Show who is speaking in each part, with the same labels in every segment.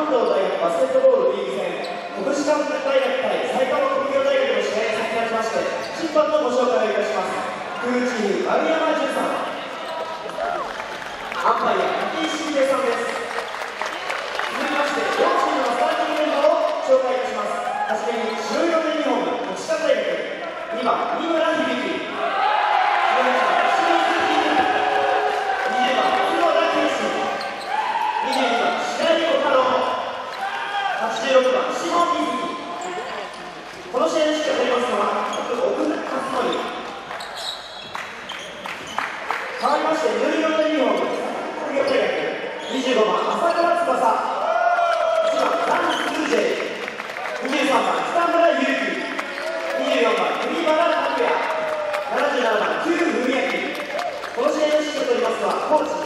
Speaker 1: 関東大学バスケットボールリーグ戦国士舘大学対埼玉工業大学の試合に先立ちまして審判のご紹介をいたします。空チーム丸山潤さん。アンパイア滝井慎平さんです。続きまして両チームのスターティングメンバーを紹介いたします。はじめに白色のユニフォーム国士舘大学。2番三村響。86番下水木この試合の指揮を取りますのは奥克則変わりまして14のユニフォーム工業大学25番朝倉翼1番ダンス・ DJ23 番北村祐希24番栗原拓也77番旧文明この試合の指揮を取りますのはコーチ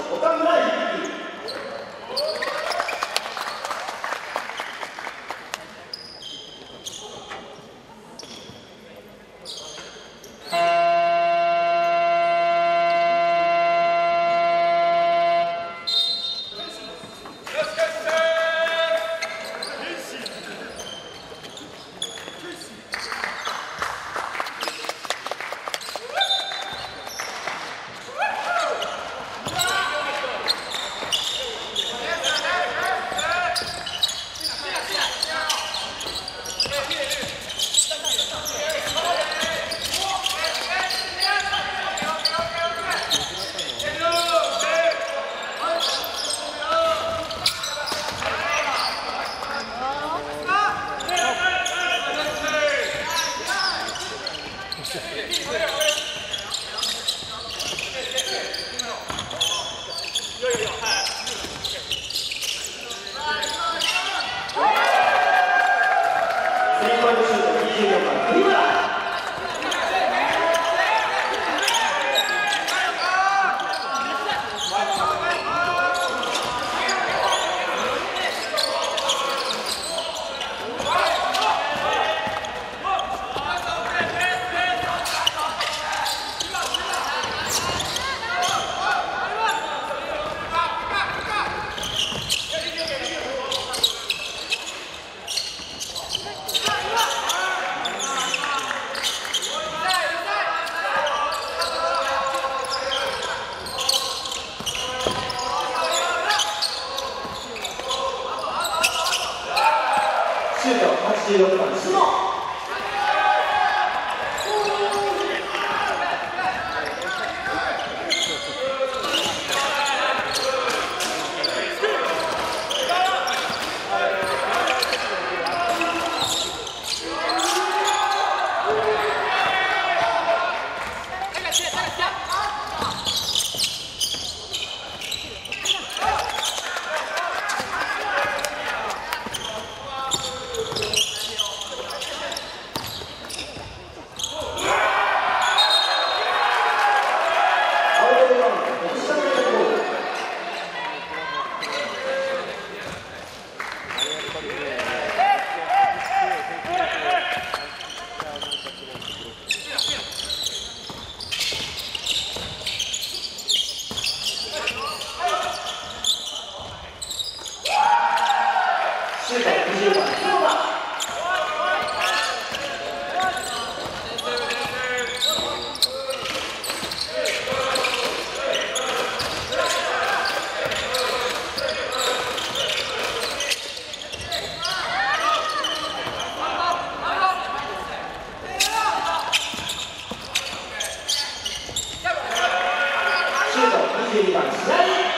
Speaker 1: sido ート22番白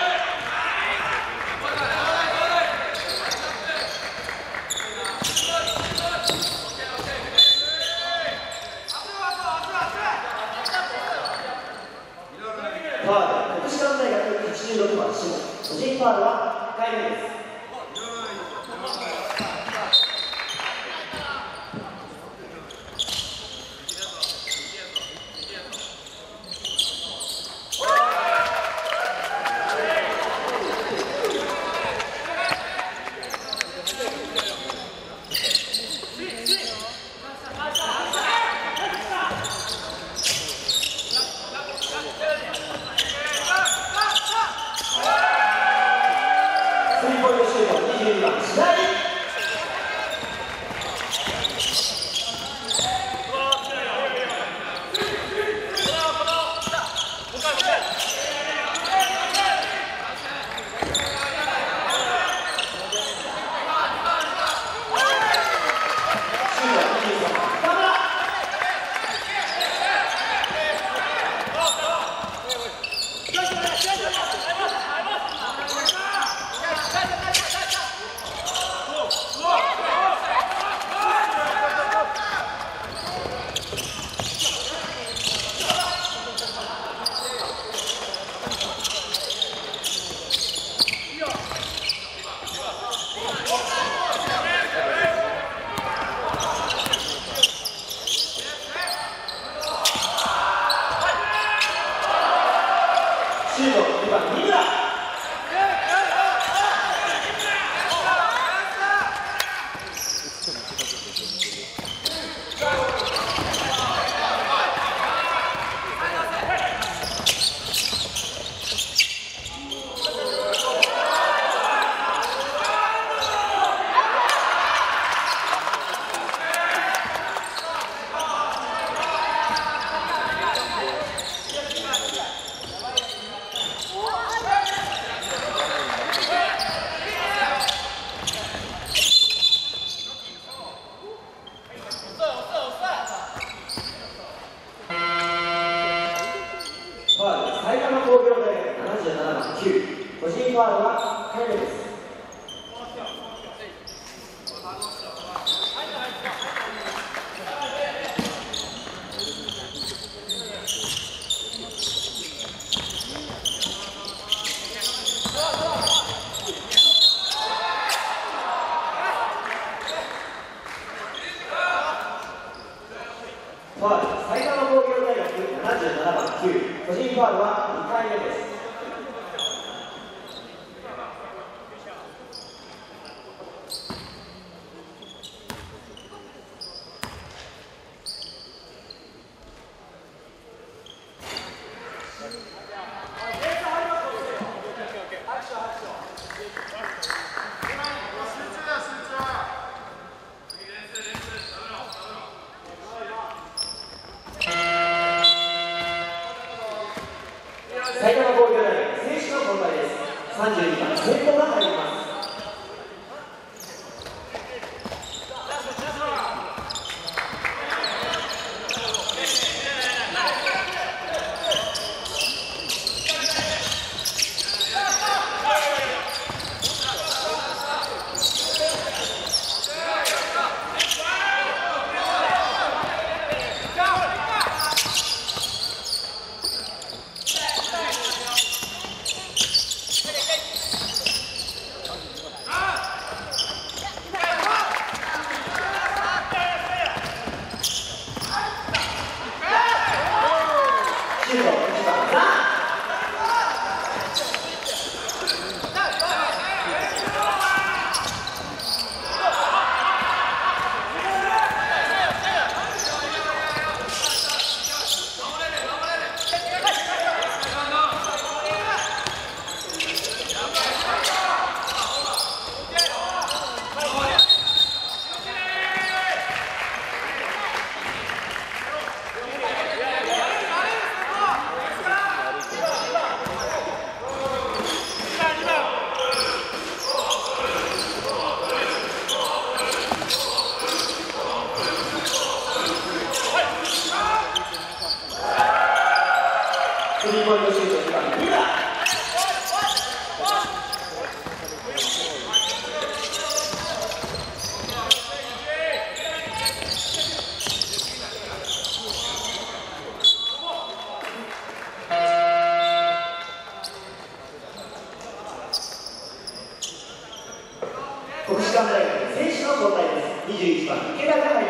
Speaker 1: 選手の交代です。21番池田奈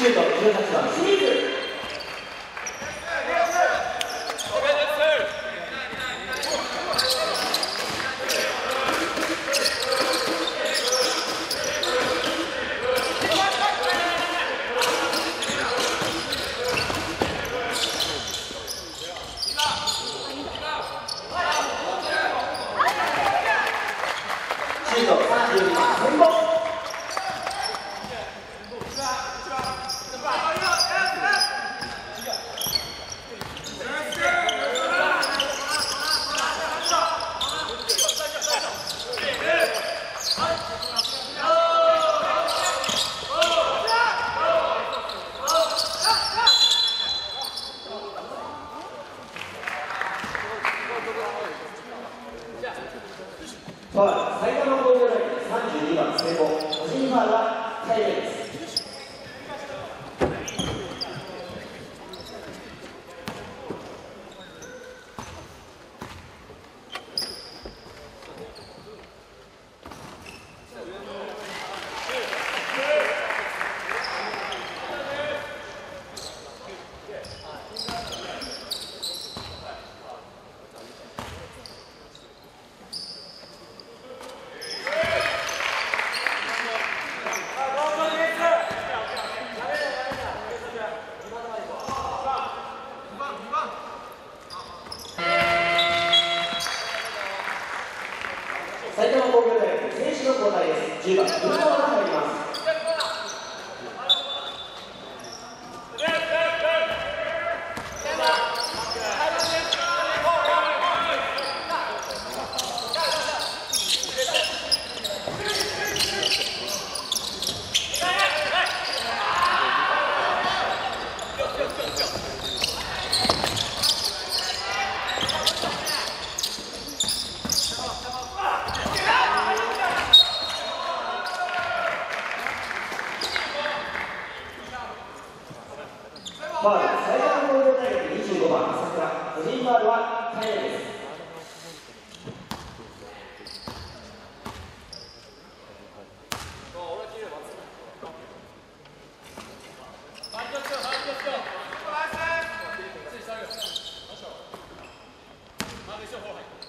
Speaker 1: シュート、宮崎さ。清水 Thank. 好，没事，后来。